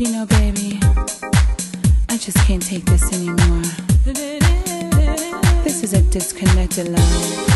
You know, baby, I just can't take this anymore. This is a disconnected love.